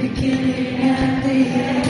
beginning and the end,